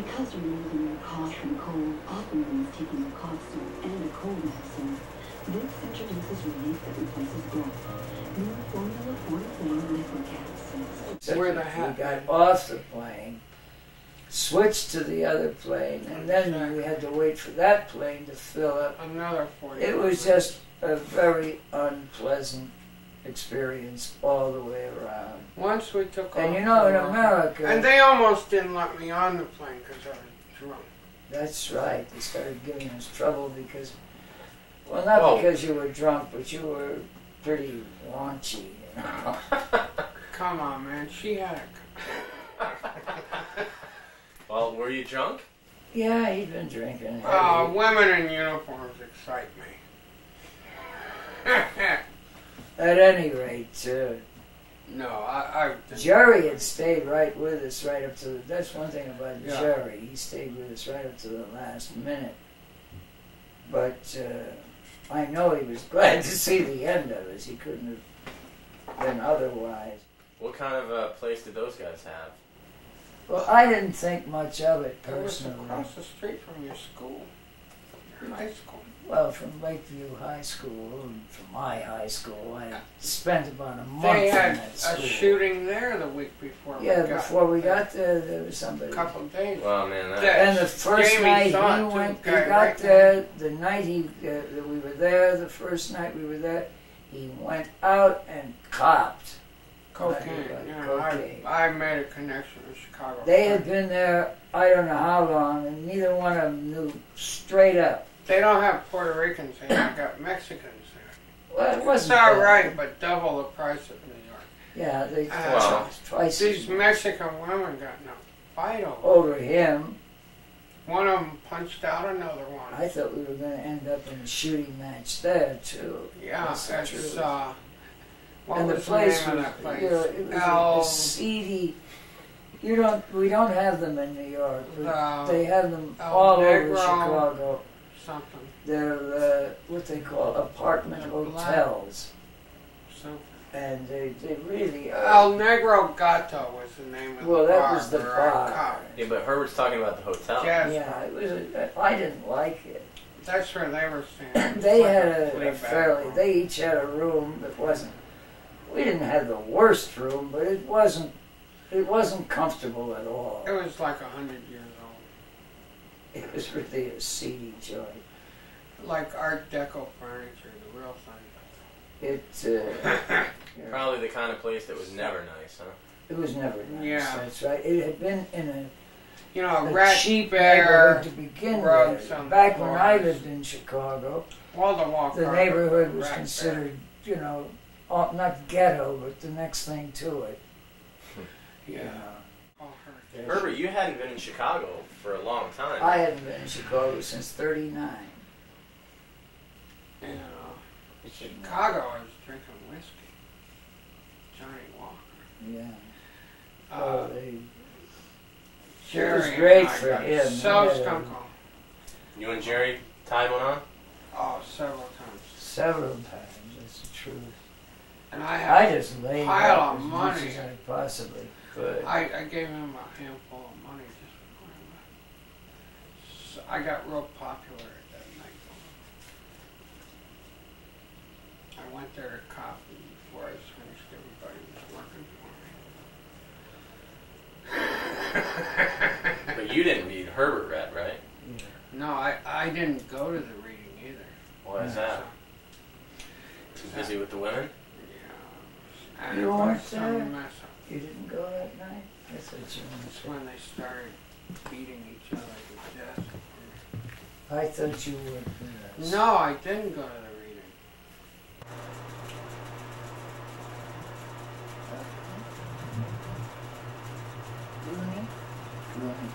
Because removing your cough and cold often means taking a cough syrup and a cold medicine, Vicks introduces relief that replaces both. New Formula 4 Flame Liquid Capsules. Where the heck? We got off the plane, switched to the other plane, and then we had to wait for that plane to fill up. Another 40. It was just a very unpleasant experience all the way around. Once we took off. And you know, in America, And they almost didn't let me on the plane because I was drunk. that's right. They started giving us trouble because, well, not Well- because you were drunk, but you were pretty raunchy. You know? Come on, man. She had a. Well, were you drunk? yeah, he'd been drinking. Uh, women in uniforms excite me. At any rate, uh, no, I. I Jerry had stayed right with us right up to the. That's one thing about Yeah. Jerry. He stayed with us right up to the last minute. But uh, I know he was glad to see the end of us. He couldn't have been otherwise. What kind of uh, place did those guys have? Well, I didn't think much of it It was personally. across the street from your school, your high school. Well, from Lakeview High School, and from my high school, I spent about a month They in had that a shooting there the week before. Yeah, we got before we got there, there was somebody. a couple of days. Well, man, that, And the first Jamie night he went, he got right there, the night he, uh, that we were there, the first night we were there, he went out and copped. Cocaine. Like Yeah, cocaine. I, I made a connection with Chicago. They had been there, I don't know how long, and neither one of them knew straight up. They don't have Puerto Ricans. They got Mexicans there. Well, it It's wasn't all bad. right, but double the price of New York. Yeah, they Uh, Well, twice These as. Mexican women got in a fight over. over him. One of them punched out another one. I thought we were going to end up in a shooting match there too. yeah, That's the that's truth. uh. What and was the place name was, of that place? you know, it was a- El- a seedy. You don't. We don't have them in New York. but uh, They have them El all over Chicago. Something. They're uh, what they call apartment They're black. hotels, something. and they, they really are. El Negro Gato was the name of well, the that was the where I bar. caught yeah, but Herbert's talking about the hotel. Yes. Yeah, it was. A, I didn't like it. That's where they were staying. They like had a, flea a fairly. room. They each had a room that wasn't. We didn't have the worst room, but it wasn't. It wasn't comfortable at all. It was like a hundred years old, It was really a seedy joint. like Art Deco furniture, the real thing. It. Uh, you know, Probably the kind of place that was never nice, huh? it was never nice. Yeah. That's right. It had been in a, You know, a Rat cheap Bear, neighborhood to begin with. Back when I lived in Chicago, wall to wall. the neighborhood was Rat Bear. considered, you know, uh, not ghetto, but the next thing to it. you Yeah. know. All Herbert, you hadn't been in Chicago for a long time. I hadn't been in Chicago since '39. You know, in Chicago, I was drinking whiskey. Johnnie Walker. Yeah. Uh, oh, they, Jerry was great for him. So Yeah. skunk. You and Jerry tied one on? Oh, several times. several times. That's the truth. And I I just laid pile up of as money. much as I possibly could. I, I gave him a handful of money just for going away. So I got real popular at that night. I went there to cop and before I finished, everybody was working for me. But you didn't read Herbert read, right? Yeah. No, I, I didn't go to the reading either. Why is that? Too busy with the women? Yeah. You it weren't there? You didn't go that night? I thought you That's when they started beating each other to death. I thought you were. with us. No, I didn't go to the reading. Rooney? Rooney.